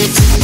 It's